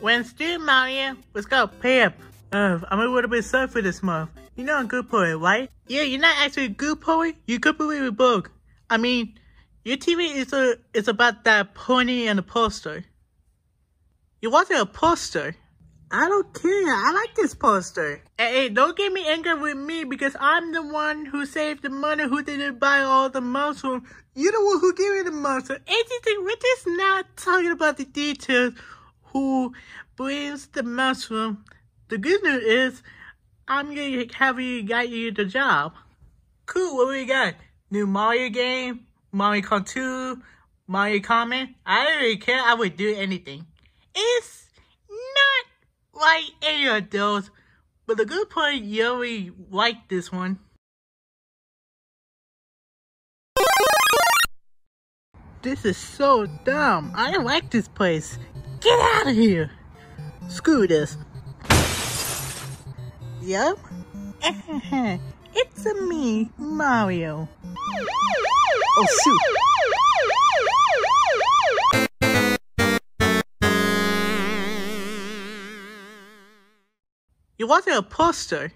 Wednesday, Mario, let's go pay up. Uh, I'm a little bit sad for this month. You know a good boy, right? Yeah, you're not actually a good boy, You're good with a book. I mean, your TV is a is about that pony and the poster. You wanted a poster. I don't care. I like this poster. Hey, don't get me angry with me because I'm the one who saved the money, who didn't buy all the mushrooms. You're the one who gave me the mushroom. Anything, we're just not talking about the details. Who brings the mushroom? The good news is, I'm gonna have you got you the job. Cool. What we got? New Mario game, Mario Kart 2, Mario Comment. I don't really care. I would do anything. It's like any of those, but the good part, you already like this one. This is so dumb. I don't like this place. Get out of here. Screw this. Yep. it's a me, Mario. Oh shoot. You wanted a poster?